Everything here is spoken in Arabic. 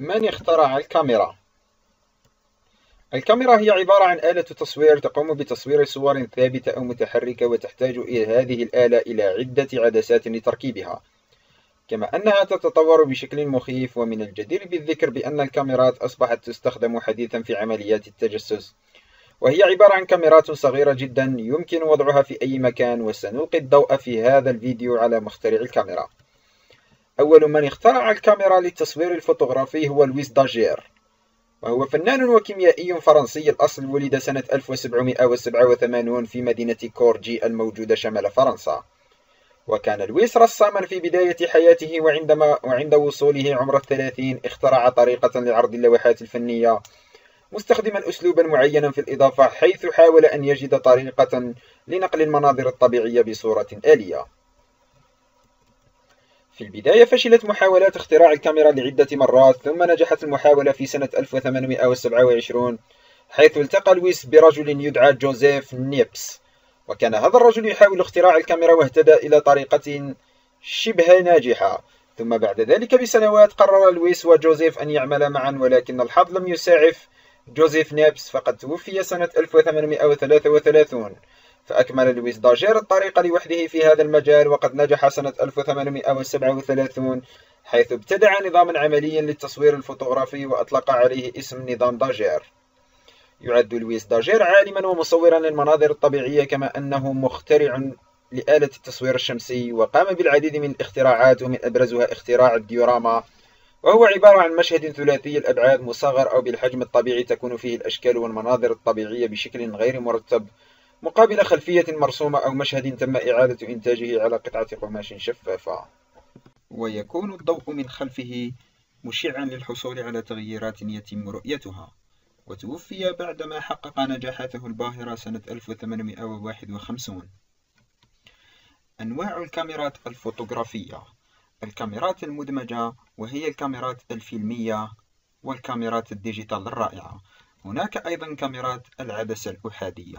من اخترع الكاميرا؟ الكاميرا هي عبارة عن آلة تصوير تقوم بتصوير صور ثابتة أو متحركة وتحتاج إلى هذه الآلة إلى عدة عدسات لتركيبها. كما أنها تتطور بشكل مخيف ومن الجدير بالذكر بأن الكاميرات أصبحت تستخدم حديثا في عمليات التجسس. وهي عبارة عن كاميرات صغيرة جدا يمكن وضعها في أي مكان وسنلقي الضوء في هذا الفيديو على مخترع الكاميرا. أول من اخترع الكاميرا للتصوير الفوتوغرافي هو لويس داجير وهو فنان وكيميائي فرنسي. الأصل ولد سنة 1787 في مدينة كورجي الموجودة شمال فرنسا. وكان لويس رساما في بداية حياته وعندما وعند وصوله عمر الثلاثين اخترع طريقة لعرض اللوحات الفنية مستخدما أسلوبا معينا في الإضافة حيث حاول أن يجد طريقة لنقل المناظر الطبيعية بصورة آلية. في البداية فشلت محاولات اختراع الكاميرا لعدة مرات ثم نجحت المحاولة في سنة 1827 حيث التقى لويس برجل يدعى جوزيف نيبس. وكان هذا الرجل يحاول اختراع الكاميرا واهتدى إلى طريقة شبه ناجحة. ثم بعد ذلك بسنوات قرر لويس وجوزيف أن يعملا معا ولكن الحظ لم يساعف جوزيف نيبس فقد توفي سنة 1833 فأكمل لويس داجير الطريق لوحده في هذا المجال وقد نجح سنة 1837 حيث ابتدع نظاما عمليا للتصوير الفوتوغرافي وأطلق عليه اسم نظام داجير يعد لويس داجير عالما ومصورا للمناظر الطبيعية كما أنه مخترع لآلة التصوير الشمسي وقام بالعديد من الاختراعات ومن أبرزها اختراع الديوراما. وهو عبارة عن مشهد ثلاثي الأبعاد مصغر أو بالحجم الطبيعي تكون فيه الأشكال والمناظر الطبيعية بشكل غير مرتب. مقابل خلفية مرسومة أو مشهد تم إعادة إنتاجه على قطعة قماش شفافة. ويكون الضوء من خلفه مشعا للحصول على تغييرات يتم رؤيتها. وتوفي بعدما حقق نجاحاته الباهرة سنة 1851 أنواع الكاميرات الفوتوغرافية. الكاميرات المدمجة وهي الكاميرات الفيلمية والكاميرات ال digital الرائعة. هناك أيضا كاميرات العدسة الأحادية.